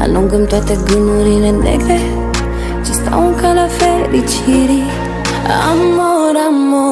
Alungăm toate gândurile negre Ce stau în calea fericirii. Amor, amor, amor